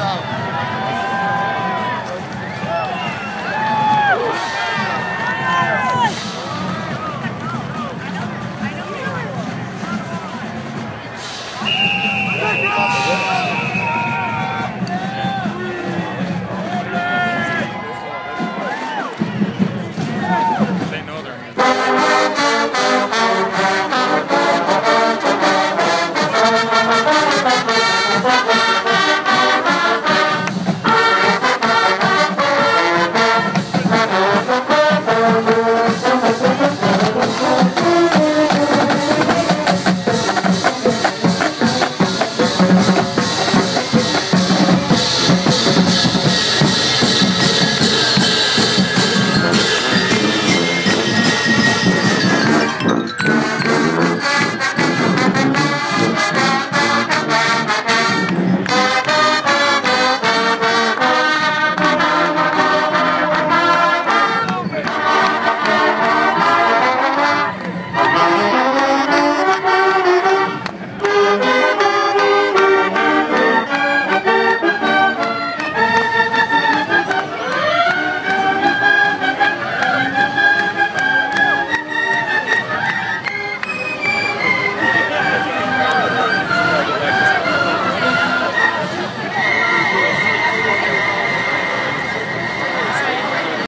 out.